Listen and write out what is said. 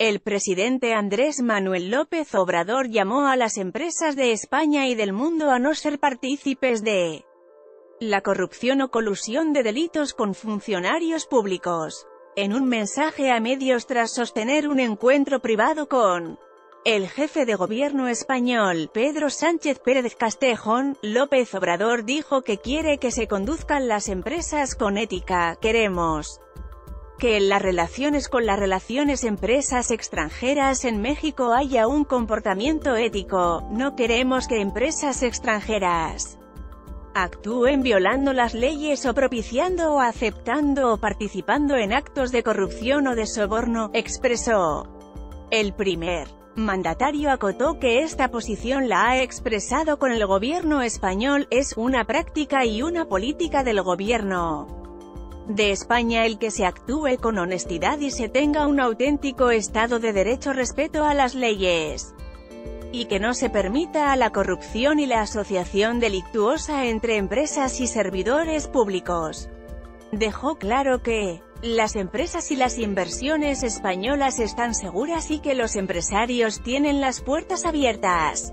El presidente Andrés Manuel López Obrador llamó a las empresas de España y del mundo a no ser partícipes de la corrupción o colusión de delitos con funcionarios públicos. En un mensaje a medios tras sostener un encuentro privado con el jefe de gobierno español, Pedro Sánchez Pérez Castejón, López Obrador dijo que quiere que se conduzcan las empresas con ética, queremos que en las relaciones con las relaciones empresas extranjeras en México haya un comportamiento ético, no queremos que empresas extranjeras actúen violando las leyes o propiciando o aceptando o participando en actos de corrupción o de soborno, expresó. El primer mandatario acotó que esta posición la ha expresado con el gobierno español, es una práctica y una política del gobierno de España el que se actúe con honestidad y se tenga un auténtico Estado de Derecho respeto a las leyes. Y que no se permita a la corrupción y la asociación delictuosa entre empresas y servidores públicos. Dejó claro que, las empresas y las inversiones españolas están seguras y que los empresarios tienen las puertas abiertas.